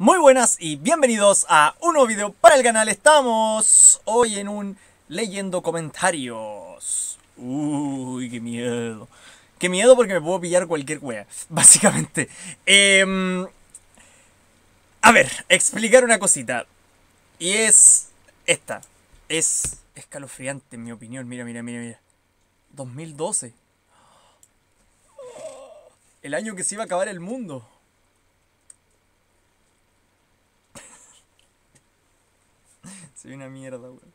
Muy buenas y bienvenidos a un nuevo video para el canal. Estamos hoy en un leyendo comentarios. Uy, qué miedo. Qué miedo porque me puedo pillar cualquier wea, básicamente. Em, a ver, explicar una cosita. Y es esta. Es escalofriante en mi opinión. Mira, mira, mira, mira. 2012. El año que se iba a acabar el mundo. Soy una mierda, weón.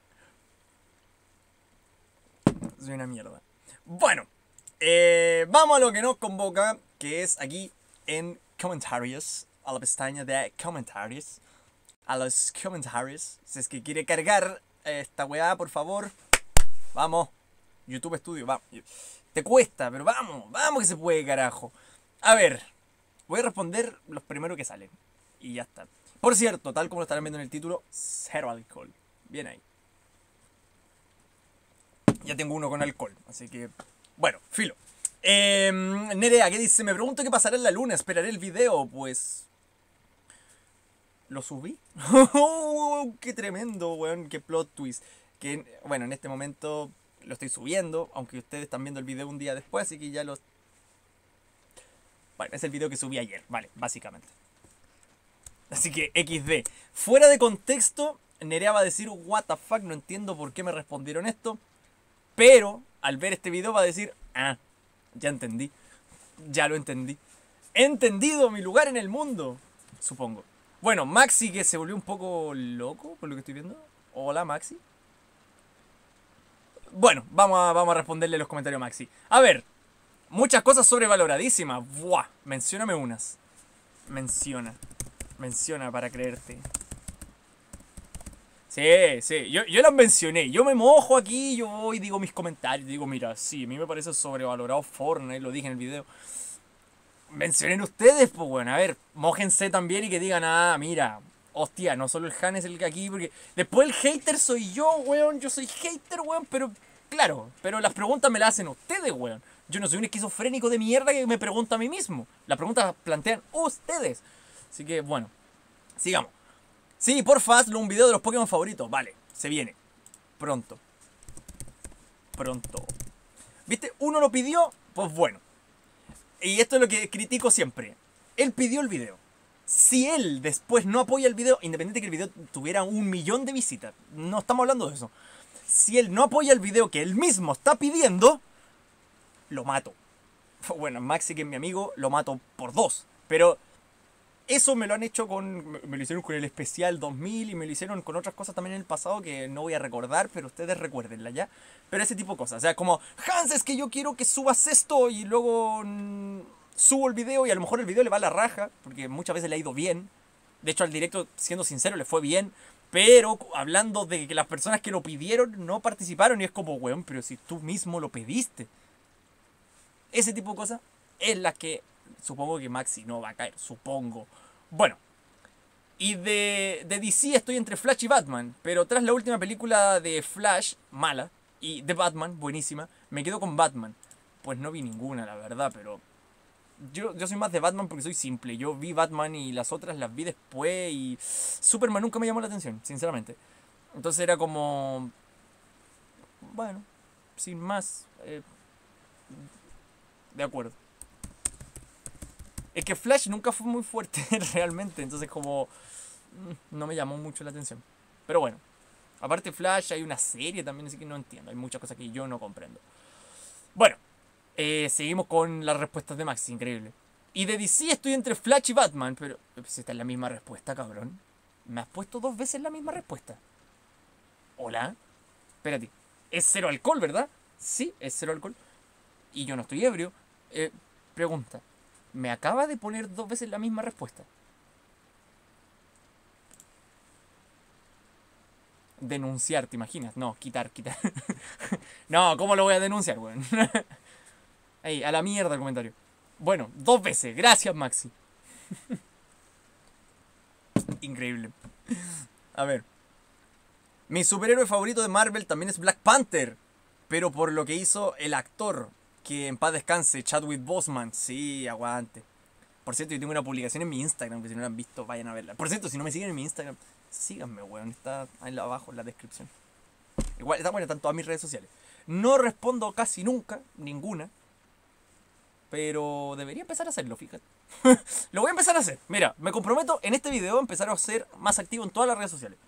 Soy una mierda. Bueno, eh, vamos a lo que nos convoca, que es aquí en comentarios, a la pestaña de comentarios, a los comentarios. Si es que quiere cargar esta weá, por favor, vamos. YouTube Studio, vamos. Te cuesta, pero vamos, vamos que se puede, carajo. A ver, voy a responder los primeros que salen. Y ya está. Por cierto, tal como lo estarán viendo en el título, cero alcohol. Bien ahí. Ya tengo uno con alcohol, así que... Bueno, filo. Eh, Nerea, ¿qué dice? Me pregunto qué pasará en la luna. ¿Esperaré el video? Pues... ¿Lo subí? ¡Qué tremendo, weón! ¡Qué plot twist! Que, bueno, en este momento lo estoy subiendo, aunque ustedes están viendo el video un día después, así que ya los... Bueno, es el video que subí ayer, vale, básicamente. Así que XD. Fuera de contexto, Nerea va a decir, what the fuck, no entiendo por qué me respondieron esto. Pero al ver este video va a decir, ah, ya entendí. Ya lo entendí. He entendido mi lugar en el mundo, supongo. Bueno, Maxi que se volvió un poco loco por lo que estoy viendo. Hola, Maxi. Bueno, vamos a, vamos a responderle los comentarios a Maxi. A ver, muchas cosas sobrevaloradísimas. Buah, mencióname unas. Menciona. Menciona para creerte. Sí, sí, yo, yo las mencioné. Yo me mojo aquí, yo voy y digo mis comentarios. Digo, mira, sí, a mí me parece sobrevalorado Fortnite, lo dije en el video. Mencionen ustedes, pues bueno, a ver, mójense también y que digan, ah, mira, hostia, no solo el Han es el que aquí, porque después el hater soy yo, weón, yo soy hater, weón, pero claro, pero las preguntas me las hacen ustedes, weón. Yo no soy un esquizofrénico de mierda que me pregunta a mí mismo. Las preguntas plantean ustedes. Así que, bueno, sigamos. Sí, porfa, hazlo un video de los Pokémon favoritos. Vale, se viene. Pronto. Pronto. ¿Viste? Uno lo pidió, pues bueno. Y esto es lo que critico siempre. Él pidió el video. Si él después no apoya el video, independiente de que el video tuviera un millón de visitas, no estamos hablando de eso. Si él no apoya el video que él mismo está pidiendo, lo mato. Bueno, Maxi, que es mi amigo, lo mato por dos. Pero eso me lo han hecho con. Me lo hicieron con el especial 2000 y me lo hicieron con otras cosas también en el pasado que no voy a recordar, pero ustedes recuérdenla ya. Pero ese tipo de cosas. O sea, como, Hans, es que yo quiero que subas esto y luego mm, subo el video y a lo mejor el video le va a la raja, porque muchas veces le ha ido bien. De hecho, al directo, siendo sincero, le fue bien. Pero hablando de que las personas que lo pidieron no participaron y es como, weón, pero si tú mismo lo pediste. Ese tipo de cosas es la que Supongo que Maxi no va a caer, supongo. Bueno. Y de, de DC estoy entre Flash y Batman. Pero tras la última película de Flash, mala, y de Batman, buenísima, me quedo con Batman. Pues no vi ninguna, la verdad, pero... Yo, yo soy más de Batman porque soy simple. Yo vi Batman y las otras las vi después y... Superman nunca me llamó la atención, sinceramente. Entonces era como... Bueno, sin más. Eh, de acuerdo. Es que Flash nunca fue muy fuerte realmente, entonces como mm, no me llamó mucho la atención. Pero bueno, aparte Flash hay una serie también, así que no entiendo, hay muchas cosas que yo no comprendo. Bueno, eh, seguimos con las respuestas de Max, increíble. Y de DC estoy entre Flash y Batman, pero pues esta es la misma respuesta, cabrón. Me has puesto dos veces la misma respuesta. Hola. Espérate. Es cero alcohol, ¿verdad? Sí, es cero alcohol. Y yo no estoy ebrio. Eh, pregunta me acaba de poner dos veces la misma respuesta. Denunciar, ¿te imaginas? No, quitar, quitar. no, ¿cómo lo voy a denunciar, weón? Ahí, a la mierda el comentario. Bueno, dos veces. Gracias, Maxi. Increíble. A ver. Mi superhéroe favorito de Marvel también es Black Panther. Pero por lo que hizo el actor que en paz descanse, Chadwick Boseman. Sí, aguante. Por cierto, yo tengo una publicación en mi Instagram, que si no la han visto, vayan a verla. Por cierto, si no me siguen en mi Instagram, síganme, weón. Está ahí abajo en la descripción. Igual, está bueno, están todas mis redes sociales. No respondo casi nunca, ninguna. Pero debería empezar a hacerlo, fíjate. Lo voy a empezar a hacer. Mira, me comprometo en este video a empezar a ser más activo en todas las redes sociales.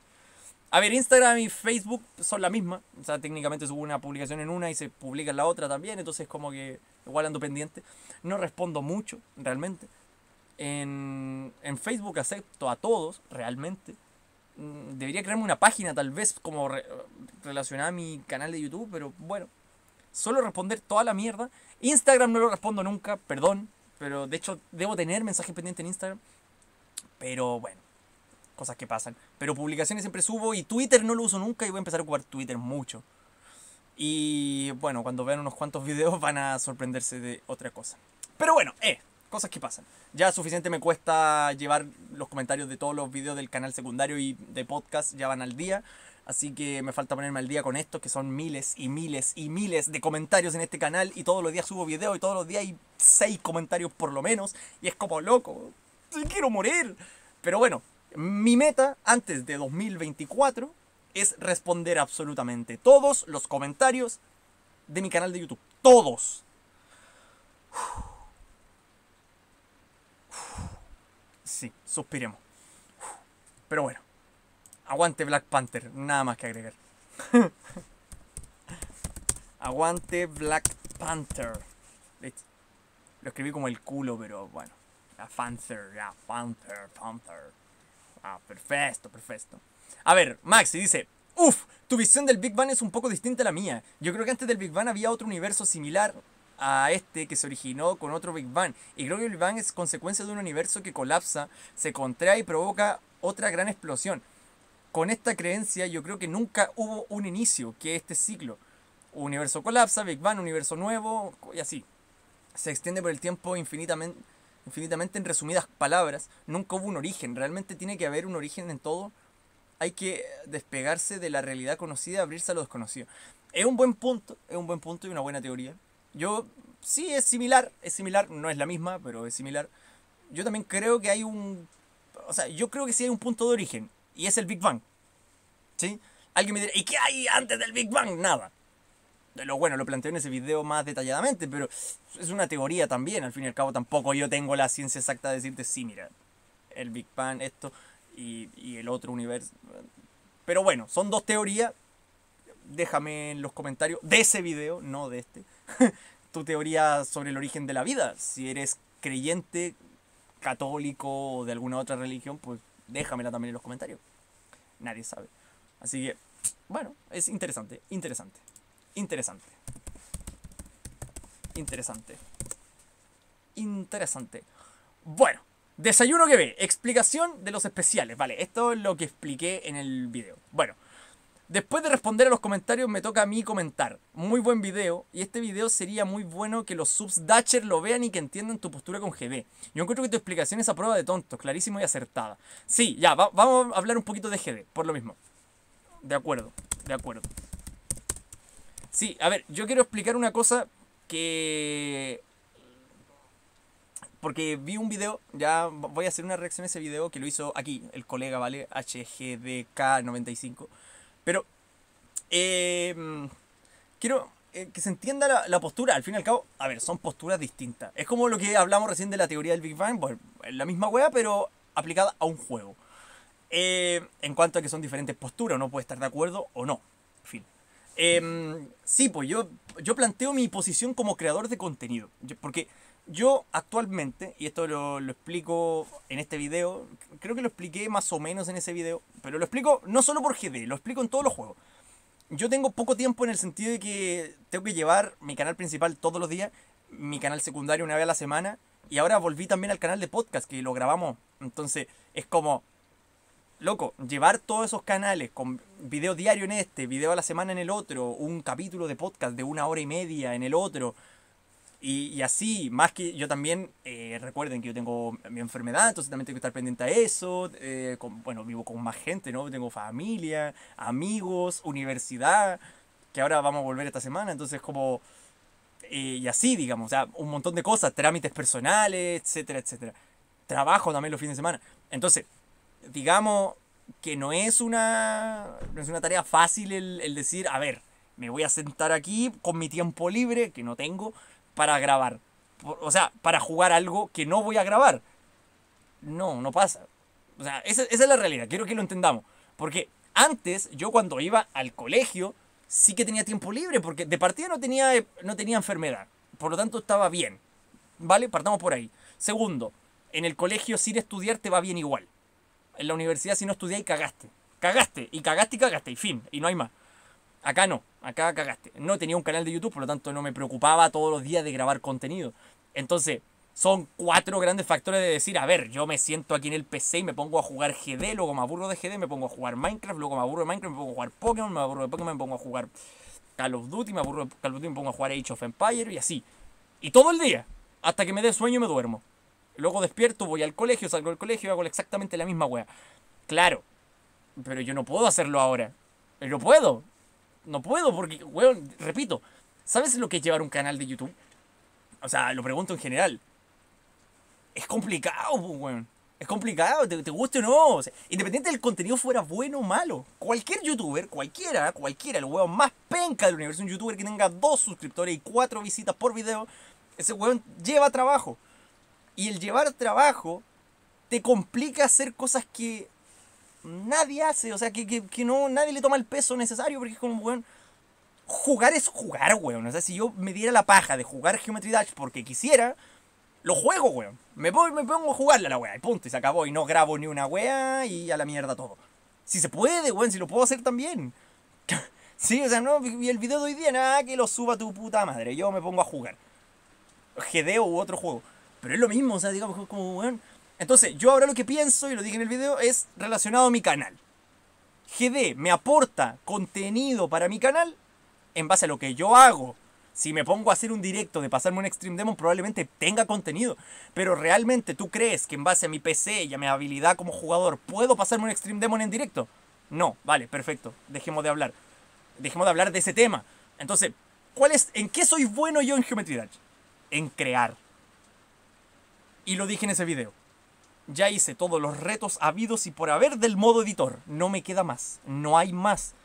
A ver, Instagram y Facebook son la misma. O sea, técnicamente subo una publicación en una y se publica en la otra también. Entonces, como que igual ando pendiente. No respondo mucho, realmente. En, en Facebook acepto a todos, realmente. Mm, debería crearme una página, tal vez, como relacionada a mi canal de YouTube, pero bueno. Solo responder toda la mierda. Instagram no lo respondo nunca, perdón. Pero de hecho, debo tener mensajes pendientes en Instagram. Pero bueno, cosas que pasan. Pero publicaciones siempre subo y Twitter no lo uso nunca y voy a empezar a ocupar Twitter mucho. Y bueno, cuando vean unos cuantos videos van a sorprenderse de otra cosa. Pero bueno, eh, cosas que pasan. Ya suficiente me cuesta llevar los comentarios de todos los videos del canal secundario y de podcast, ya van al día. Así que me falta ponerme al día con esto, que son miles y miles y miles de comentarios en este canal. Y todos los días subo videos y todos los días hay seis comentarios por lo menos. Y es como loco. Quiero morir. Pero bueno, mi meta antes de 2024 es responder absolutamente todos los comentarios de mi canal de YouTube. Todos. Sí, suspiremos. Pero bueno. Aguante Black Panther, nada más que agregar. Aguante Black Panther. Lo escribí como el culo, pero bueno. La Panther, ya, Panther, Panther. Ah, perfecto, perfecto. A ver, Maxi dice, uff, tu visión del Big Bang es un poco distinta a la mía. Yo creo que antes del Big Bang había otro universo similar a este que se originó con otro Big Bang. Y creo que el Big Bang es consecuencia de un universo que colapsa, se contrae y provoca otra gran explosión con esta creencia yo creo que nunca hubo un inicio, que este ciclo. Universo colapsa, Big Bang, universo nuevo, y así. Se extiende por el tiempo infinitamente, infinitamente en resumidas palabras. Nunca hubo un origen, realmente tiene que haber un origen en todo. Hay que despegarse de la realidad conocida y abrirse a lo desconocido. Es un buen punto, es un buen punto y una buena teoría. Yo, sí, es similar, es similar, no es la misma, pero es similar. Yo también creo que hay un... O sea, yo creo que sí hay un punto de origen y es el Big Bang. ¿Sí? Alguien me dirá, ¿y qué hay antes del Big Bang? Nada. Lo bueno, lo planteo en ese video más detalladamente, pero es una teoría también. Al fin y al cabo, tampoco yo tengo la ciencia exacta de decirte, sí, mira, el Big Bang, esto y, y el otro universo. Pero bueno, son dos teorías. Déjame en los comentarios de ese video, no de este, tu teoría sobre el origen de la vida. Si eres creyente, católico o de alguna otra religión, pues déjamela también en los comentarios. Nadie sabe. Así que, bueno, es interesante, interesante, interesante. Interesante. Interesante. Bueno, desayuno que ve. Explicación de los especiales. Vale, esto es lo que expliqué en el video. Bueno, Después de responder a los comentarios me toca a mí comentar. Muy buen video y este video sería muy bueno que los subs Datcher lo vean y que entiendan tu postura con GB. Yo encuentro que tu explicación es a prueba de tonto, clarísimo y acertada. Sí, ya, vamos a hablar un poquito de GB, por lo mismo. De acuerdo, de acuerdo. Sí, a ver, yo quiero explicar una cosa que... Porque vi un video, ya voy a hacer una reacción a ese video que lo hizo aquí, el colega, ¿vale? HGDK95. Pero em, quiero eh, que se entienda la, postura. Al fin y al cabo, a ver, son posturas distintas. Es como lo que hablamos recién de la teoría del Big Bang, pues la misma wea, pero aplicada a un juego. Eh, en cuanto a que son diferentes posturas, uno puede estar de acuerdo o no. Fin. Em, sí, pues yo, yo planteo mi posición como creador de contenido. porque yo actualmente, y esto lo, explico en este video, creo que lo expliqué más o menos en ese video, pero lo explico no solo por GD, lo explico en todos los juegos. Yo tengo poco tiempo en el sentido de que tengo que llevar mi canal principal todos los días, mi canal secundario una vez a la semana, y ahora volví también al canal de podcast que lo grabamos. Entonces es como, loco, llevar todos esos canales con video diario en este, video a la semana en el otro, un capítulo de podcast de una hora y media en el otro y, así, más que yo también, eh, recuerden que yo tengo mi enfermedad, entonces también tengo que estar pendiente a eso. Eh, bueno, vivo con más gente, ¿no? Tengo familia, amigos, universidad, que ahora vamos a volver esta semana, entonces como... Eh, y así, digamos, o sea, un montón de cosas, trámites personales, etcétera, etcétera. trabajo también los fines de semana. Entonces, digamos que no es una, no es una tarea fácil el, el decir, a ver, me voy a sentar aquí con mi tiempo libre, que no tengo, para grabar. O sea, para jugar algo que no voy a grabar. No, no pasa. O sea, esa, esa es la realidad, quiero que lo entendamos. Porque antes, yo cuando iba al colegio, sí que tenía tiempo libre, porque de partida no tenía, no tenía enfermedad. Por lo tanto, estaba bien. ¿Vale? Partamos por ahí. Segundo, en el colegio sin estudiar te va bien igual. En la universidad si no estudias y cagaste. Cagaste, y cagaste y cagaste, y fin, y no hay más. Acá no, acá cagaste. No tenía un canal de YouTube, por lo tanto no me preocupaba todos los días de grabar contenido. Entonces, son cuatro grandes factores de decir, a ver, yo me siento aquí en el PC y me pongo a jugar GD, luego me aburro de GD, me pongo a jugar Minecraft, luego me aburro de Minecraft, me pongo a jugar Pokémon, me aburro de Pokémon, me pongo a jugar Call of Duty, me aburro de Call of Duty, me pongo a jugar Age of Empire y así. Y todo el día, hasta que me dé sueño y me duermo. Luego despierto, voy al colegio, salgo del colegio y hago exactamente la misma wea. Claro, pero yo no puedo hacerlo ahora. No puedo. No puedo porque, weón, repito, ¿sabes lo que es llevar un canal de YouTube? O sea, lo pregunto en general es complicado, weón. Es complicado, te, guste o no. independiente del contenido fuera bueno o malo. Cualquier youtuber, cualquiera, cualquiera, el weón más penca del universo, un youtuber que tenga dos suscriptores y cuatro visitas por video, ese weón lleva trabajo. Y el llevar trabajo te complica hacer cosas que nadie hace. O sea, que, que, no, nadie le toma el peso necesario porque es como, weón. Jugar es jugar, weón. O sea, si yo me diera la paja de jugar Geometry Dash porque quisiera, lo juego, weón. Me, voy, me pongo a jugarle a la weá y punto, y se acabó. Y no grabo ni una weá y a la mierda todo. Si se puede, weón, si lo puedo hacer también. sí, o sea, no, y el video de hoy día, nada, que lo suba tu puta madre. Yo me pongo a jugar. GD u otro juego. Pero es lo mismo, o sea, digamos, como, weón. Entonces, yo ahora lo que pienso, y lo dije en el video, es relacionado a mi canal. GD me aporta contenido para mi canal en base a lo que yo hago si me pongo a hacer un directo de pasarme un Extreme Demon, probablemente tenga contenido. Pero realmente tú crees que en base a mi PC y a mi habilidad como jugador, ¿puedo pasarme un Extreme Demon en directo? No, vale, perfecto. Dejemos de hablar. Dejemos de hablar de ese tema. Entonces, ¿cuál es, ¿en qué soy bueno yo en Geometry Dash? En crear. Y lo dije en ese video. Ya hice todos los retos habidos y por haber del modo editor. No me queda más. No hay más.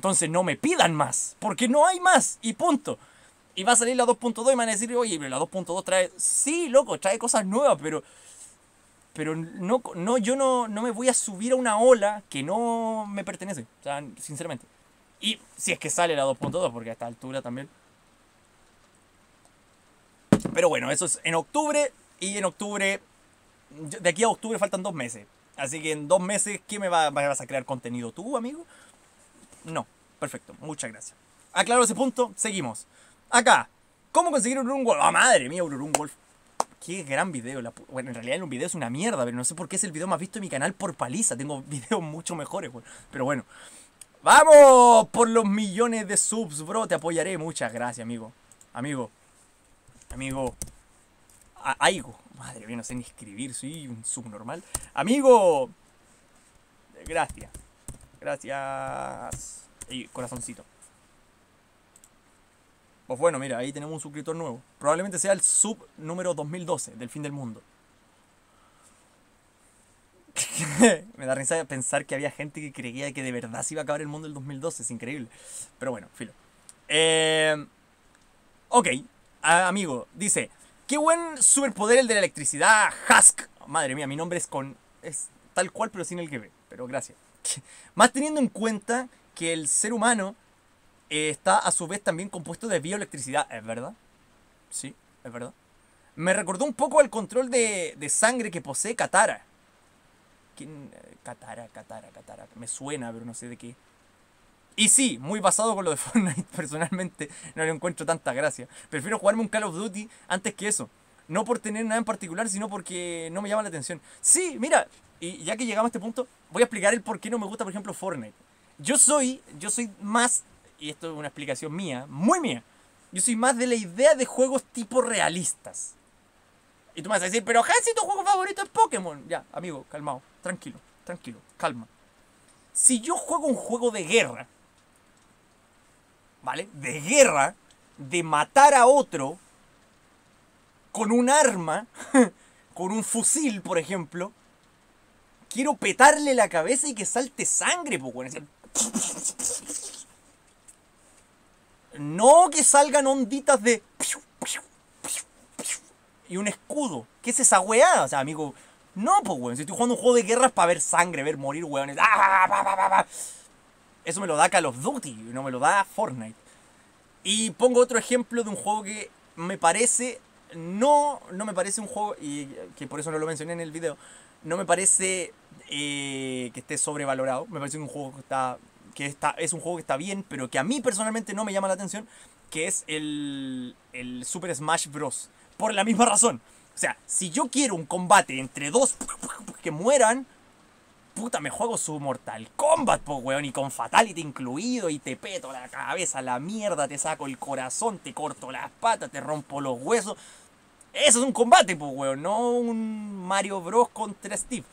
Entonces no me pidan más, porque no hay más, y punto. Y va a salir la 2.2 y me van a decir, oye, pero la 2.2 trae, sí, loco, trae cosas nuevas, pero, pero no, no, yo no, no me voy a subir a una ola que no me pertenece, o sea, sinceramente. Y si es que sale la 2.2, porque a esta altura también. Pero bueno, eso es en octubre, y en octubre, de aquí a octubre faltan dos meses. Así que en dos meses, ¿qué me va, vas a crear contenido tú, amigo? No. Perfecto, muchas gracias. Aclaro ese punto, seguimos. Acá, ¿cómo conseguir un Urun Wolf? ¡Ah, madre mía, un Wolf! Qué gran video. Bueno, en realidad un video es una mierda, pero no sé por qué es el video más visto de mi canal por paliza. Tengo videos mucho mejores, Pero bueno. ¡Vamos! Por los millones de subs, bro. Te apoyaré. Muchas gracias, amigo. Amigo. Amigo. Aigo. Madre mía, no sé ni escribir. Soy un subnormal. Amigo. Gracias. Gracias. Y corazoncito. Pues bueno, mira, ahí tenemos un suscriptor nuevo. Probablemente sea el sub número 2012 del fin del mundo. Me da risa pensar que había gente que creía que de verdad se iba a acabar el mundo el 2012. Es increíble. Pero bueno, filo. Eh, ok, amigo, dice: Qué buen superpoder el de la electricidad, Husk. Madre mía, mi nombre es con. Es tal cual, pero sin el ve. Pero gracias. Más teniendo en cuenta que el ser humano eh, está a su vez también compuesto de bioelectricidad. ¿Es verdad? Sí, es verdad. Me recordó un poco al control de, sangre que posee Katara. ¿Quién? Eh, Katara, Katara, Katara. Me suena, pero no sé de qué. Y sí, muy basado con lo de Fortnite. Personalmente no le encuentro tanta gracia. Prefiero jugarme un Call of Duty antes que eso. No por tener nada en particular, sino porque no me llama la atención. Sí, mira, y ya que llegamos a este punto, voy a explicar el por qué no me gusta, por ejemplo, Fortnite. Yo soy, yo soy más, y esto es una explicación mía, muy mía, yo soy más de la idea de juegos tipo realistas. Y tú me vas a decir, pero Hansi, tu juego favorito es Pokémon. Ya, amigo, calmado, tranquilo, tranquilo, calma. Si yo juego un juego de guerra, ¿vale? De guerra, de matar a otro con un arma, con un fusil, por ejemplo, quiero petarle la cabeza y que salte sangre, pues, No que salgan onditas de. Y un escudo. ¿Qué es esa weá? O sea, amigo. No, pues, weón. Si estoy jugando un juego de guerras para ver sangre, ver morir, weones. ¡Ah, pa, pa, pa! Eso me lo da Call of Duty, no me lo da Fortnite. Y pongo otro ejemplo de un juego que me parece. No, no me parece un juego. Y que por eso no lo mencioné en el video. No me parece eh, que esté sobrevalorado. Me parece un juego que está. Que está, es un juego que está bien, pero que a mí personalmente no me llama la atención. Que es el, el Super Smash Bros. Por la misma razón. O sea, si yo quiero un combate entre dos que mueran, puta, me juego su Mortal Kombat, po, weón, y con Fatality incluido, y te peto la cabeza, la mierda, te saco el corazón, te corto las patas, te rompo los huesos. Eso es un combate, pues, weón, no un Mario Bros contra Steve.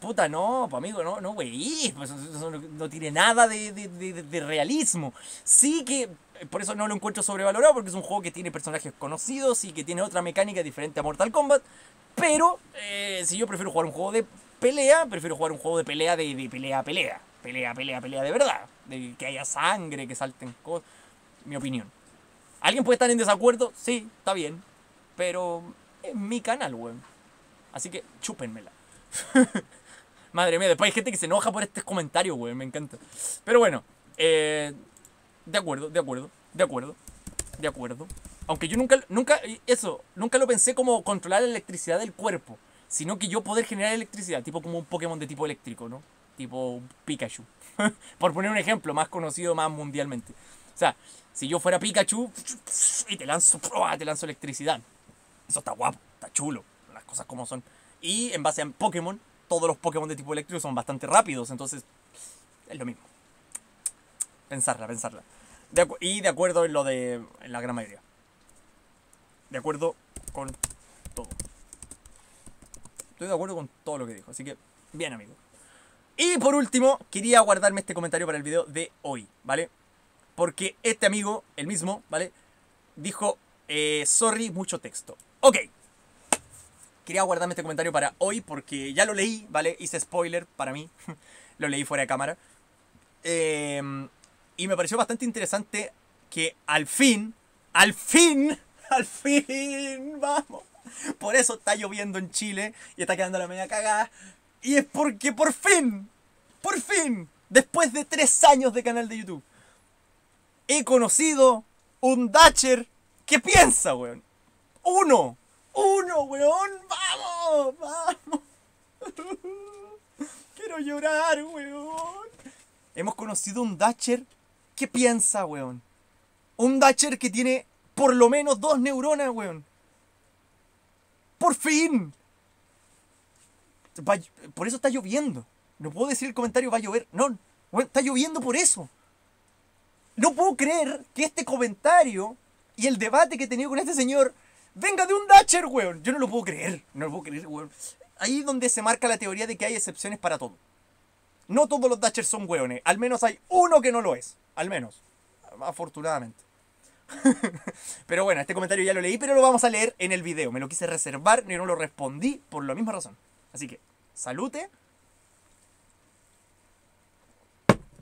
Puta, no, pues amigo, no, no, wey, pues no tiene nada de, de- de- de realismo. Sí que, eh, por eso no lo encuentro sobrevalorado, porque es un juego que tiene personajes conocidos y que tiene otra mecánica diferente a Mortal Kombat. Pero, eh, si yo prefiero jugar un juego de pelea, prefiero jugar un juego de pelea de, pelea a pelea. Pelea, pelea, pelea de verdad. De que haya sangre, que salten cosas. Mi opinión. ¿Alguien puede estar en desacuerdo? Sí, está bien. Pero es mi canal, weón. Así que chúpenmela. Madre mía, después hay gente que se enoja por estos comentarios, weón. Me encanta. Pero bueno, eh, de acuerdo, de acuerdo, de acuerdo, de acuerdo. Aunque yo nunca, nunca, eso, nunca lo pensé como controlar la electricidad del cuerpo, sino que yo poder generar electricidad, tipo como un Pokémon de tipo eléctrico, ¿no? Tipo Pikachu. Por poner un ejemplo más conocido más mundialmente. O sea, si yo fuera Pikachu y te lanzo, te lanzo electricidad. Eso está guapo, está chulo, las cosas como son. Y en base a Pokémon, todos los Pokémon de tipo eléctrico son bastante rápidos, entonces es lo mismo. Pensarla, pensarla. Y de acuerdo en lo de. en la gran mayoría. De acuerdo con. Estoy de acuerdo con todo lo que dijo, así que, bien, amigo. Y por último, quería guardarme este comentario para el video de hoy, ¿vale? Porque este amigo, el mismo, ¿vale? Dijo, eh, sorry, mucho texto. Ok. Quería guardarme este comentario para hoy porque ya lo leí, ¿vale? Hice spoiler para mí. lo leí fuera de cámara. Eh, y me pareció bastante interesante que al fin, al fin, al fin, vamos. Por eso está lloviendo en Chile y está quedando la media cagada. Y es porque por fin, por fin, después de tres años de canal de YouTube, he conocido un Datcher que piensa, weón. Uno, uno, weón, vamos, vamos. Quiero llorar, weón. Hemos conocido un Datcher que piensa, weón. Un Datcher que tiene por lo menos dos neuronas, weón. Por fin. Por eso está lloviendo. No puedo decir el comentario va a llover. No, weón, está lloviendo por eso. No puedo creer que este comentario y el debate que he tenido con este señor venga de un Datcher, weón. Yo no lo puedo creer. No lo puedo creer, weón. Ahí es donde se marca la teoría de que hay excepciones para todo. No todos los Datchers son weones. Al menos hay uno que no lo es. Al menos. Afortunadamente. Pero bueno, este comentario ya lo leí, pero lo vamos a leer en el video. Me lo quise reservar y no lo respondí por la misma razón. Así que, salute.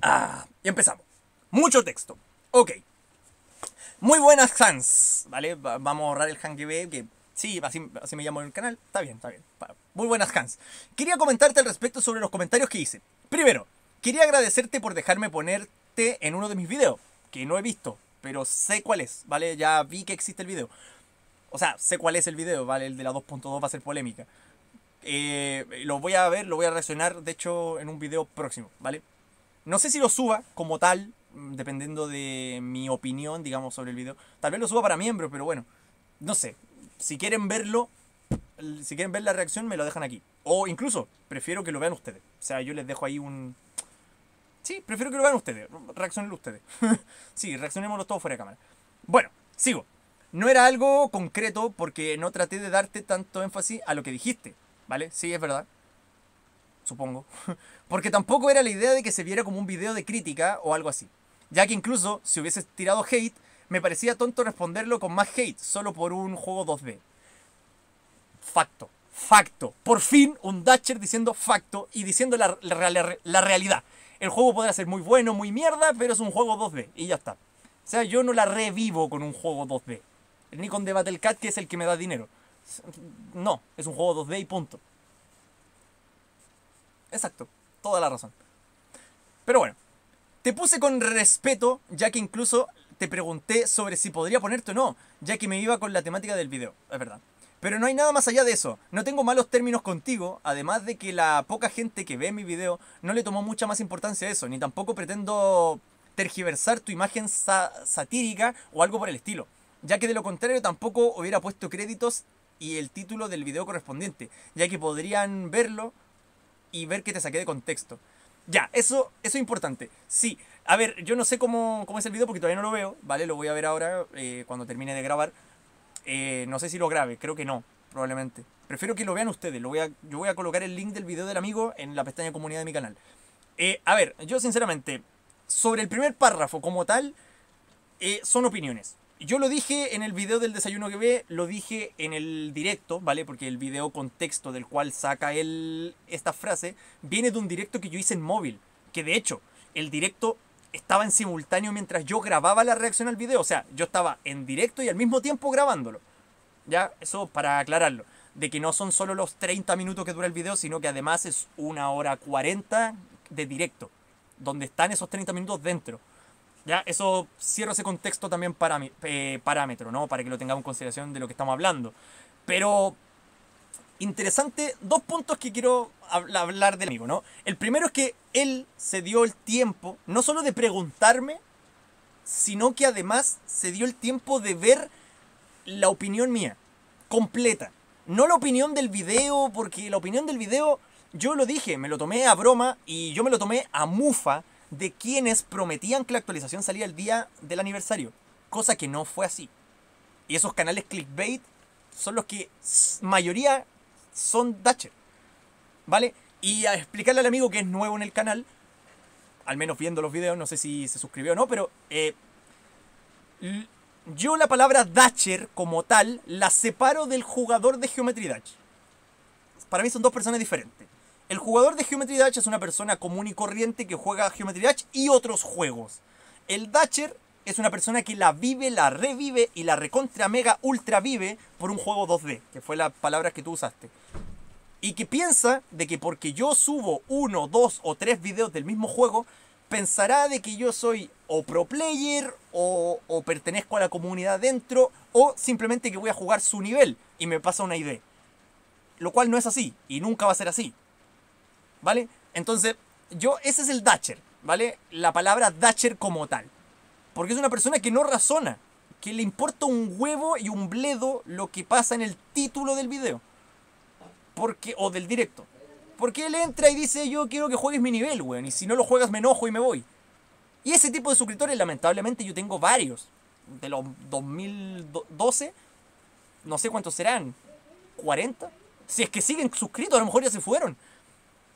Ah, y empezamos. Mucho texto. Ok. Muy buenas, Hans. ¿Vale? Va- Vamos a ahorrar el Han que sí, así, así me llamo en el canal. Está bien, está bien. Muy buenas, Hans. Quería comentarte al respecto sobre los comentarios que hice. Primero, quería agradecerte por dejarme ponerte en uno de mis videos, que no he visto, pero sé cuál es, ¿vale? Ya vi que existe el video. O sea, sé cuál es el video, ¿vale? El de la 2.2 va a ser polémica. Eh, lo voy a ver, lo voy a reaccionar, de hecho, en un video próximo, ¿vale? No sé si lo suba como tal, dependiendo de mi opinión, digamos, sobre el video. Tal vez lo suba para miembros, pero bueno, no sé. Si quieren verlo, si quieren ver la reacción, me lo dejan aquí. O incluso, prefiero que lo vean ustedes. O sea, yo les dejo ahí un... Sí, prefiero que lo vean ustedes. Reaccionenlo ustedes. sí, reaccionémoslo todos fuera de cámara. Bueno, sigo. No era algo concreto porque no traté de darte tanto énfasis a lo que dijiste, ¿vale? Sí, es verdad. Supongo. Porque tampoco era la idea de que se viera como un video de crítica o algo así. Ya que incluso si hubieses tirado hate, me parecía tonto responderlo con más hate, solo por un juego 2D. Facto, facto. Por fin un Datcher diciendo facto y diciendo la, realidad. El juego podrá ser muy bueno, muy mierda, pero es un juego 2D y ya está. O sea, yo no la revivo con un juego 2D. Ni con The Battle Cat, que es el que me da dinero. No, es un juego 2D y punto. Exacto, toda la razón. Pero bueno, te puse con respeto, ya que incluso te pregunté sobre si podría ponerte o no, ya que me iba con la temática del video, es verdad. Pero no hay nada más allá de eso. No tengo malos términos contigo, además de que la poca gente que ve mi video no le tomó mucha más importancia a eso, ni tampoco pretendo tergiversar tu imagen satírica o algo por el estilo, ya que de lo contrario tampoco hubiera puesto créditos y el título del video correspondiente, ya que podrían verlo y ver que te saqué de contexto. Ya, eso, eso es importante. Sí, a ver, yo no sé cómo, cómo es el video porque todavía no lo veo, ¿vale? Lo voy a ver ahora eh, cuando termine de grabar. Eh, no sé si lo grabe, creo que no, probablemente. Prefiero que lo vean ustedes. Lo voy a, yo voy a colocar el link del video del amigo en la pestaña comunidad de mi canal. Eh, a ver, yo sinceramente, sobre el primer párrafo como tal, son opiniones. Yo lo dije en el video del desayuno que ve, lo dije en el directo, ¿vale? Porque el video contexto del cual saca él esta frase viene de un directo que yo hice en móvil. Que de hecho, el directo estaba en simultáneo mientras yo grababa la reacción al video. O sea, yo estaba en directo y al mismo tiempo grabándolo. Ya, eso para aclararlo. De que no son solo los 30 minutos que dura el video, sino que además es una hora 40 de directo. Donde están esos 30 minutos dentro. Ya, eso cierro ese contexto también para eh, parámetro, ¿no? Para que lo tengamos en consideración de lo que estamos hablando. Pero interesante, dos puntos que quiero hablar del amigo, ¿no? El primero es que él se dio el tiempo, no solo de preguntarme, sino que además se dio el tiempo de ver la opinión mía, completa. No la opinión del video, porque la opinión del video, yo lo dije, me lo tomé a broma y yo me lo tomé a mufa de quienes prometían que la actualización salía el día del aniversario, cosa que no fue así. Y esos canales clickbait son los que mayoría son Datcher. ¿Vale? Y a explicarle al amigo que es nuevo en el canal, al menos viendo los videos, no sé si se suscribió o no, pero eh, yo la palabra Datcher como tal la separo del jugador de Geometry Dash. Para mí son dos personas diferentes. El jugador de Geometry Dash es una persona común y corriente que juega Geometry Dash y otros juegos. El Datcher es una persona que la vive, la revive y la recontra mega ultra vive por un juego 2D, que fue la palabra que tú usaste. Y que piensa de que porque yo subo uno, dos o tres videos del mismo juego, pensará de que yo soy o pro player o, pertenezco a la comunidad dentro o simplemente que voy a jugar su nivel y me pasa una idea. Lo cual no es así y nunca va a ser así. ¿Vale? Entonces, yo, ese es el Datcher, ¿vale? La palabra Datcher como tal. Porque es una persona que no razona, que le importa un huevo y un bledo lo que pasa en el título del video. Porque, o del directo. Porque él entra y dice, yo quiero que juegues mi nivel, weón, y si no lo juegas me enojo y me voy. Y ese tipo de suscriptores, lamentablemente, yo tengo varios. De los 2012, no sé cuántos serán, 40. Si es que siguen suscritos, a lo mejor ya se fueron.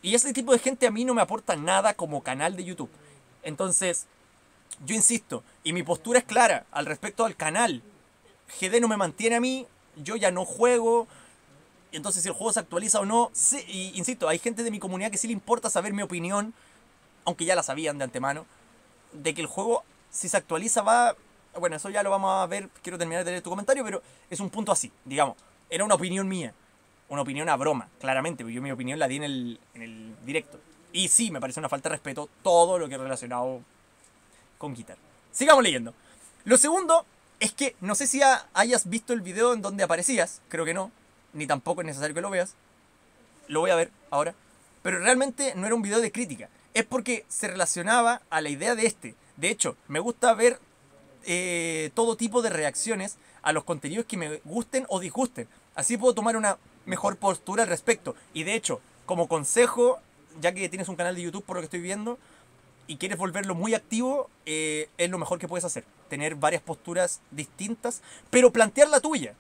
Y ese tipo de gente a mí no me aporta nada como canal de YouTube. Entonces, yo insisto, y mi postura es clara al respecto al canal. GD no me mantiene a mí, yo ya no juego. Entonces, si el juego se actualiza o no, y, insisto, hay gente de mi comunidad que sí le importa saber mi opinión, aunque ya la sabían de antemano, de que el juego, si se actualiza, va. Bueno, eso ya lo vamos a ver. Quiero terminar de leer tu comentario, pero es un punto así, digamos. Era una opinión mía una opinión a broma, claramente, porque yo mi opinión la di en el, en el directo. Y sí, me parece una falta de respeto todo lo que es relacionado con Guitar. Sigamos leyendo. Lo segundo es que no sé si hayas visto el video en donde aparecías, creo que no, ni tampoco es necesario que lo veas. Lo voy a ver ahora. Pero realmente no era un video de crítica. Es porque se relacionaba a la idea de este. De hecho, me gusta ver eh, todo tipo de reacciones a los contenidos que me gusten o disgusten. Así puedo tomar una mejor postura al respecto. Y de hecho, como consejo, ya que tienes un canal de YouTube por lo que estoy viendo, y quieres volverlo muy activo, eh, es lo mejor que puedes hacer. Tener varias posturas distintas, pero plantear la tuya.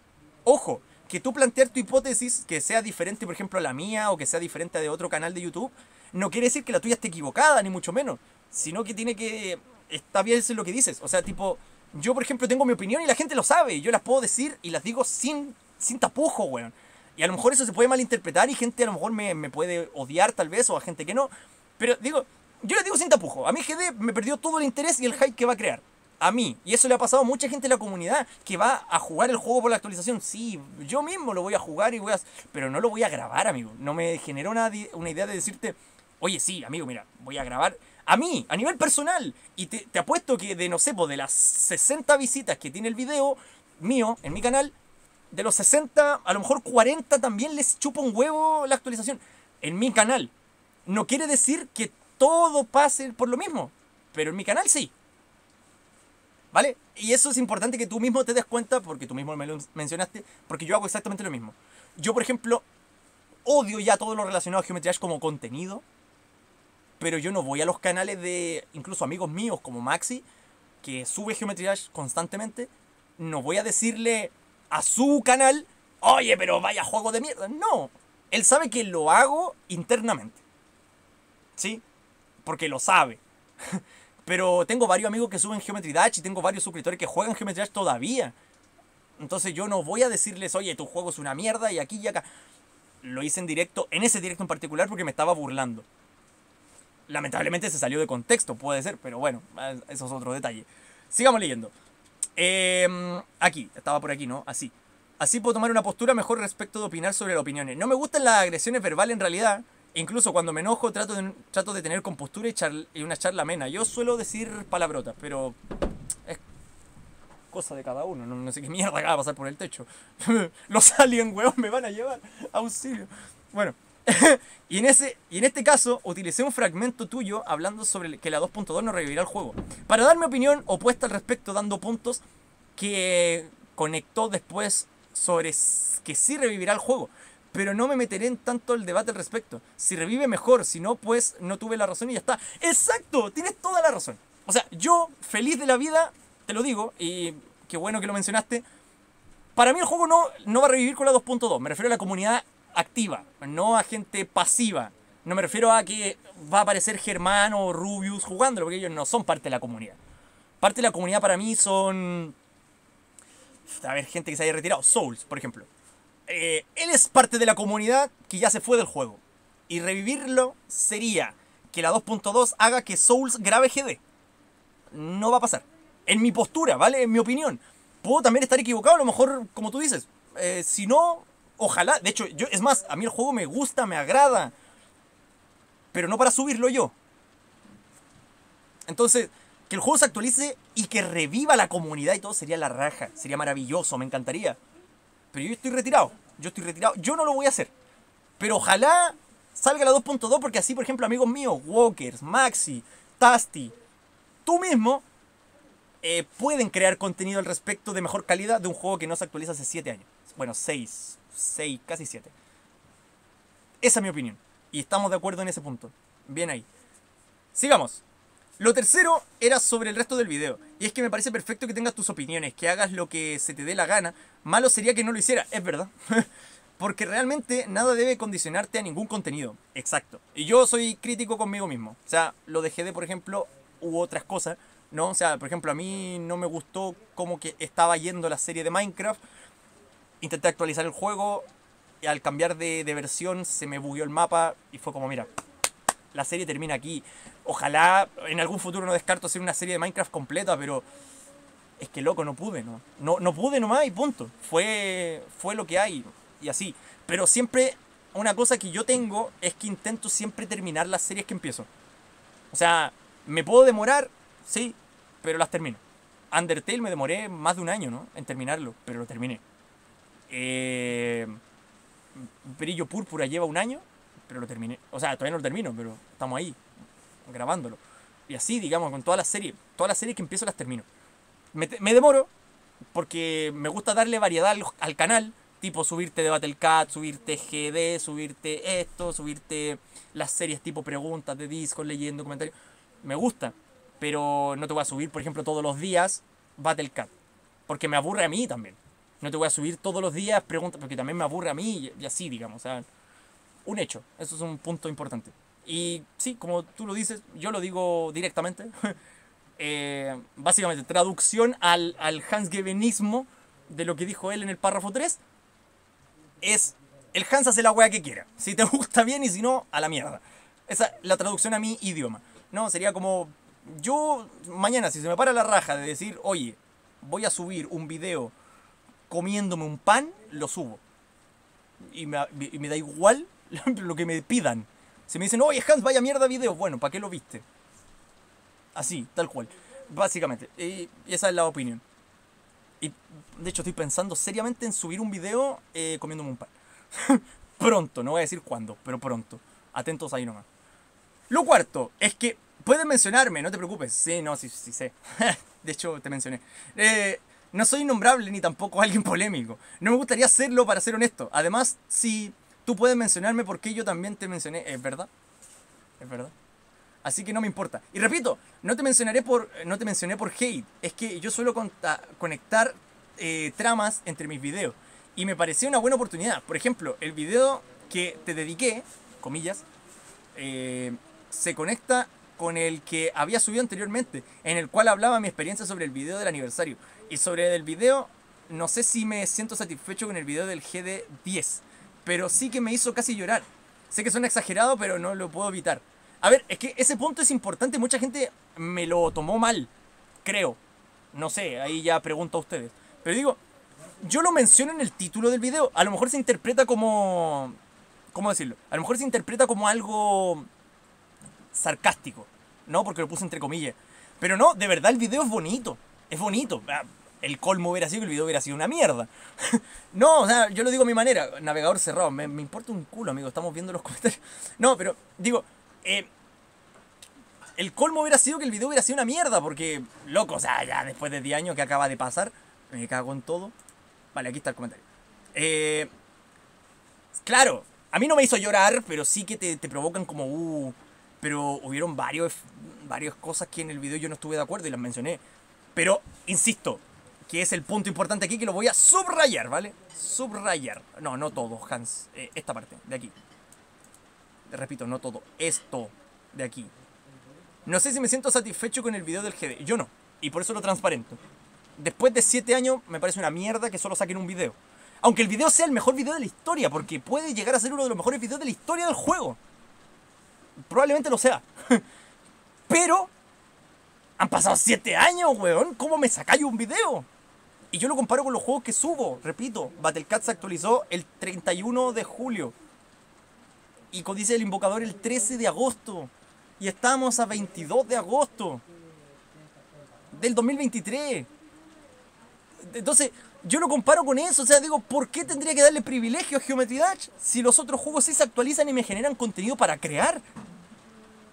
Ojo, que tú plantear tu hipótesis que sea diferente, por ejemplo, a la mía o que sea diferente a de otro canal de YouTube, no quiere decir que la tuya esté equivocada, ni mucho menos. Sino que tiene que... Está bien lo que dices. O sea, tipo, yo, por ejemplo, tengo mi opinión y la gente lo sabe. Yo las puedo decir y las digo sin, sin tapujo, weón. Y a lo mejor eso se puede malinterpretar y gente a lo mejor me, me puede odiar tal vez o a gente que no. Pero digo, yo les digo sin tapujo, a mí GD me perdió todo el interés y el hype que va a crear. A mí. Y eso le ha pasado a mucha gente en la comunidad que va a jugar el juego por la actualización. Sí, yo mismo lo voy a jugar y voy a... Pero no lo voy a grabar, amigo. No me genera una, una idea de decirte, oye, sí, amigo, mira, voy a grabar a mí, a nivel personal. Y te, te apuesto que de, no sé, pues de las 60 visitas que tiene el video mío en mi canal, de los 60, a lo mejor 40 también les chupa un huevo la actualización. En mi canal. No quiere decir que todo pase por lo mismo. Pero en mi canal sí. ¿Vale? Y eso es importante que tú mismo te des cuenta, porque tú mismo me lo mencionaste, porque yo hago exactamente lo mismo. Yo, por ejemplo, odio ya todo lo relacionado a Geometry Dash como contenido, pero yo no voy a los canales de incluso amigos míos como Maxi, que sube Geometry Dash constantemente, no voy a decirle a su canal, oye, pero vaya juego de mierda. No, él sabe que lo hago internamente. ¿Sí? Porque lo sabe. Pero tengo varios amigos que suben Geometry Dash y tengo varios suscriptores que juegan Geometry Dash todavía. Entonces yo no voy a decirles, oye, tu juego es una mierda y aquí y acá. Lo hice en directo, en ese directo en particular, porque me estaba burlando. Lamentablemente se salió de contexto, puede ser, pero bueno, eso es otro detalle. Sigamos leyendo. Em, aquí, estaba por aquí, ¿no? Así. Así puedo tomar una postura mejor respecto de opinar sobre las opiniones. No me gustan las agresiones verbales en realidad. Incluso cuando me enojo trato de, trato de tener compostura y, una charla amena. Yo suelo decir palabrotas, pero es cosa de cada uno. No, sé qué mierda va a pasar por el techo. Los aliens, weón, me van a llevar. Auxilio. Bueno. y, en ese, y en este caso, utilicé un fragmento tuyo hablando sobre que la 2.2 no revivirá el juego. Para dar mi opinión opuesta al respecto, dando puntos que conectó después sobre que sí revivirá el juego. Pero no me meteré en tanto el debate al respecto. Si revive mejor, si no, pues no tuve la razón y ya está. Exacto, tienes toda la razón. O sea, yo, feliz de la vida, te lo digo, y qué bueno que lo mencionaste. Para mí el juego no, no va a revivir con la 2.2. Me refiero a la comunidad activa, no a gente pasiva. No me refiero a que va a aparecer Germán o Rubius jugándolo, porque ellos no son parte de la comunidad. Parte de la comunidad para mí son. A ver, gente que se haya retirado. Souls, por ejemplo. Eh, él es parte de la comunidad que ya se fue del juego. Y revivirlo sería que la 2.2 haga que Souls grabe GD. No va a pasar. En mi postura, ¿vale? En mi opinión. Puedo también estar equivocado, a lo mejor, como tú dices. Eh, si no, Ojalá, de hecho, yo, es más, a mí el juego me gusta, me agrada. Pero no para subirlo yo. Entonces, que el juego se actualice y que reviva la comunidad y todo sería la raja. Sería maravilloso, me encantaría. Pero yo estoy retirado. Yo estoy retirado. Yo no lo voy a hacer. Pero ojalá salga la 2.2 porque así, por ejemplo, amigos míos, Walkers, Maxi, Tasty, tú mismo, eh, pueden crear contenido al respecto de mejor calidad de un juego que no se actualiza hace 7 años. Bueno, 6, 6, casi 7. Esa es mi opinión. Y estamos de acuerdo en ese punto. Bien ahí. Sigamos. Lo tercero era sobre el resto del video. Y es que me parece perfecto que tengas tus opiniones, que hagas lo que se te dé la gana. Malo sería que no lo hiciera, es verdad. Porque realmente nada debe condicionarte a ningún contenido. Exacto. Y yo soy crítico conmigo mismo. O sea, lo dejé de, por ejemplo, u otras cosas. ¿No? O sea, por ejemplo, a mí no me gustó cómo que estaba yendo la serie de Minecraft intenté actualizar el juego y al cambiar de, versión se me bugueó el mapa y fue como, mira, la serie termina aquí. Ojalá en algún futuro no descarto hacer una serie de Minecraft completa, pero es que loco, no pude, ¿no? No, no pude nomás y punto. Fue, fue lo que hay y así. Pero siempre una cosa que yo tengo es que intento siempre terminar las series que empiezo. O sea, me puedo demorar, sí, pero las termino. Undertale me demoré más de un año, ¿no? En terminarlo, pero lo terminé. Eh, Brillo Púrpura lleva un año, pero lo terminé. O sea, todavía no lo termino, pero estamos ahí, grabándolo. Y así, digamos, con todas las series. Todas las series que empiezo las termino. Me, demoro, porque me gusta darle variedad al, canal. Tipo subirte de Battlecat, subirte GD, subirte esto, subirte las series tipo preguntas de Discord, leyendo comentarios. Me gusta, pero no te voy a subir, por ejemplo, todos los días Battlecat. Porque me aburre a mí también. No te voy a subir todos los días preguntas, porque también me aburre a mí y, así, digamos. O sea, un hecho. Eso es un punto importante. Y sí, como tú lo dices, yo lo digo directamente. Eh, básicamente, traducción al, al Hans Gebenismo de lo que dijo él en el párrafo 3 es el Hans hace la weá que quiera. Si te gusta bien y si no, a la mierda. Esa es la traducción a mi idioma. No, sería como. Yo, mañana, si se me para la raja de decir, oye, voy a subir un video comiéndome un pan, lo subo. Y me da igual lo que me pidan. Si me dicen, oye Hans, vaya mierda video, bueno, ¿para qué lo viste? Así, tal cual. Básicamente. Y esa es la opinión. Y de hecho estoy pensando seriamente en subir un video eh, comiéndome un pan. pronto, no voy a decir cuándo, pero pronto. Atentos ahí nomás. Lo cuarto es que puedes mencionarme, no te preocupes. Sí, no, sí, sí sé. de hecho, te mencioné. Eh, no soy innombrable ni tampoco alguien polémico. No me gustaría hacerlo para ser honesto. Además, si tú puedes mencionarme porque yo también te mencioné, es verdad. Es verdad. Así que no me importa. Y repito, no te mencionaré por, no te mencioné por hate. Es que yo suelo conectar eh, tramas entre mis videos. Y me pareció una buena oportunidad. Por ejemplo, el video que te dediqué, comillas, eh, se conecta con el que había subido anteriormente, en el cual hablaba mi experiencia sobre el video del aniversario. Y sobre el video, no sé si me siento satisfecho con el video del GD10, pero sí que me hizo casi llorar. Sé que suena exagerado, pero no lo puedo evitar. A ver, es que ese punto es importante, mucha gente me lo tomó mal, creo. No sé, ahí ya pregunto a ustedes. Pero digo, yo lo menciono en el título del video, a lo mejor se interpreta como... ¿Cómo decirlo? A lo mejor se interpreta como algo sarcástico, ¿no? Porque lo puse entre comillas. Pero no, de verdad el video es bonito, es bonito. El colmo hubiera sido que el video hubiera sido una mierda. no, o sea, yo lo digo a mi manera, navegador cerrado, me, importa un culo, amigo, estamos viendo los comentarios. No, pero digo, eh, el colmo hubiera sido que el video hubiera sido una mierda, porque, loco, o sea, ya después de 10 años que acaba de pasar, me cago en todo. Vale, aquí está el comentario. Eh, claro, a mí no me hizo llorar, pero sí que te, te provocan como, uh, pero hubieron varios, varias cosas que en el video yo no estuve de acuerdo y las mencioné. Pero, insisto, que es el punto importante aquí que lo voy a subrayar, ¿vale? Subrayar. No, no todo, Hans. Eh, esta parte, de aquí. Repito, no todo. Esto, de aquí. No sé si me siento satisfecho con el video del GD. Yo no. Y por eso lo transparento. Después de 7 años, me parece una mierda que solo saquen un video. Aunque el video sea el mejor video de la historia, porque puede llegar a ser uno de los mejores videos de la historia del juego. Probablemente lo sea. Pero han pasado 7 años, weón. ¿Cómo me sacáis un video? Y yo lo comparo con los juegos que subo. Repito, Battlecat se actualizó el 31 de julio. Y dice el invocador el 13 de agosto. Y estamos a 22 de agosto. Del 2023. Entonces, yo lo comparo con eso. O sea, digo, ¿por qué tendría que darle privilegio a Geometry Dash si los otros juegos sí se actualizan y me generan contenido para crear?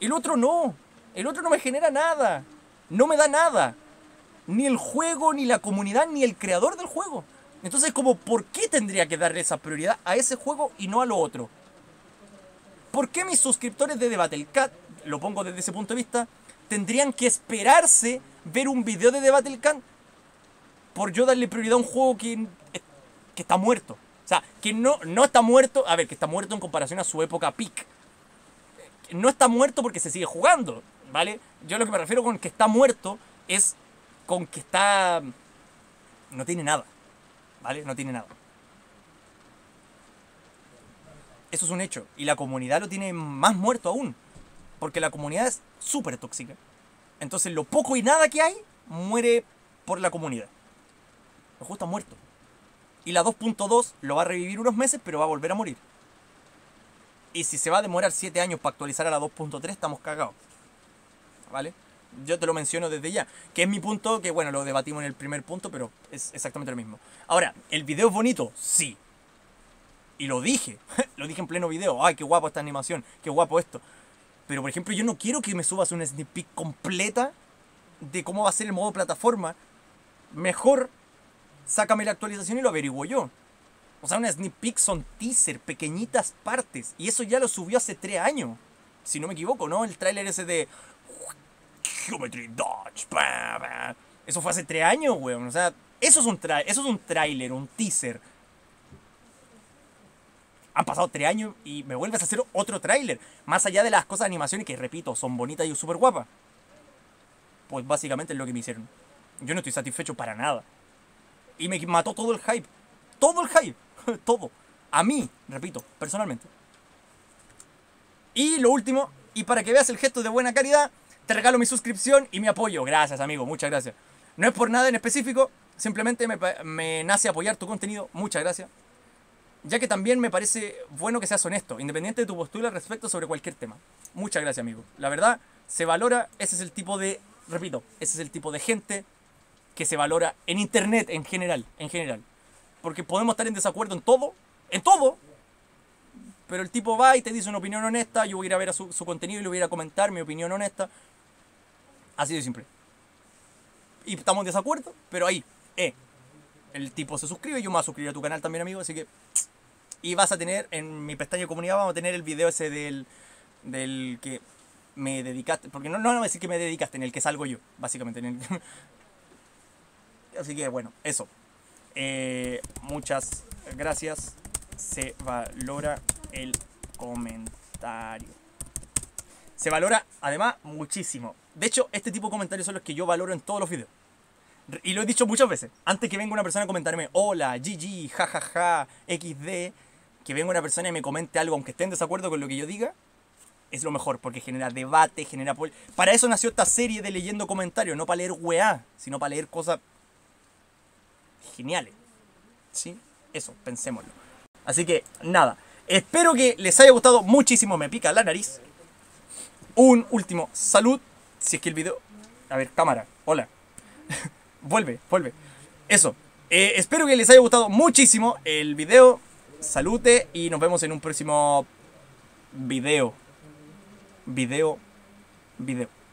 El otro no. El otro no me genera nada. No me da nada ni el juego, ni la comunidad, ni el creador del juego. Entonces, como, ¿por qué tendría que darle esa prioridad a ese juego y no a lo otro? ¿Por qué mis suscriptores de The Battlecat, lo pongo desde ese punto de vista, tendrían que esperarse ver un video de The Battlecat por yo darle prioridad a un juego que, que está muerto? O sea, que no, no está muerto, a ver, que está muerto en comparación a su época peak. No está muerto porque se sigue jugando, ¿vale? Yo lo que me refiero con que está muerto es con que está... No tiene nada, ¿vale? No tiene nada. Eso es un hecho. Y la comunidad lo tiene más muerto aún. Porque la comunidad es súper tóxica. Entonces lo poco y nada que hay muere por la comunidad. Juego está muerto. Y la 2.2 lo va a revivir unos meses, pero va a volver a morir. Y si se va a demorar 7 años para actualizar a la 2.3, estamos cagados. ¿Vale? Yo te lo menciono desde ya. Que es mi punto, que bueno, lo debatimos en el primer punto, pero es exactamente lo mismo. Ahora, ¿el video es bonito? Sí. Y lo dije. lo dije en pleno video. Ay, qué guapo esta animación. Qué guapo esto. Pero por ejemplo, yo no quiero que me subas una sneak peek completa de cómo va a ser el modo plataforma. Mejor sácame la actualización y lo averiguo yo. O sea, una sneak peek son teaser, pequeñitas partes. Y eso ya lo subió hace tres años. Si no me equivoco, ¿no? El tráiler ese de Geometry Dodge. Eso fue hace tres años, weón. O sea, eso es un eso es un tráiler, un teaser. Han pasado tres años y me vuelves a hacer otro tráiler. Más allá de las cosas de animaciones que, repito, son bonitas y súper guapas. Pues básicamente es lo que me hicieron. Yo no estoy satisfecho para nada. Y me mató todo el hype. Todo el hype. todo. A mí, repito, personalmente. Y lo último, y para que veas el gesto de buena caridad, te regalo mi suscripción y mi apoyo. Gracias, amigo, muchas gracias. No es por nada en específico, simplemente me, me nace apoyar tu contenido. Muchas gracias. Ya que también me parece bueno que seas honesto, independiente de tu postura respecto sobre cualquier tema. Muchas gracias, amigo. La verdad, se valora, ese es el tipo de, repito, ese es el tipo de gente que se valora en internet en general, en general. Porque podemos estar en desacuerdo en todo, en todo, pero el tipo va y te dice una opinión honesta, yo voy a ir a ver a su, contenido y le voy a a comentar mi opinión honesta. Así de simple. Y estamos en desacuerdo, pero ahí, eh. El tipo se suscribe, yo me voy a suscribir a tu canal también, amigo, así que... Y vas a tener, en mi pestaña de comunidad, vamos a tener el video ese del, del que me dedicaste, porque no, no, no decir que me dedicaste, en el que salgo yo, básicamente. Así que bueno, eso. Eh, muchas gracias. Se valora el comentario. Se valora, además, muchísimo. De hecho, este tipo de comentarios son los que yo valoro en todos los videos. Y lo he dicho muchas veces. Antes que venga una persona a comentarme, hola, GG, jajaja, XD, que venga una persona y me comente algo, aunque esté en desacuerdo con lo que yo diga, es lo mejor, porque genera debate, genera... Para eso nació esta serie de leyendo comentarios, no para leer weá, sino para leer cosas geniales. ¿Sí? Eso, pensémoslo. Así que, nada. Espero que les haya gustado muchísimo. Me pica la nariz. Un último salud. Si es que el video... A ver, cámara. Hola. vuelve, vuelve. Eso. Eh, espero que les haya gustado muchísimo el video. Salute y nos vemos en un próximo video. Video. Video.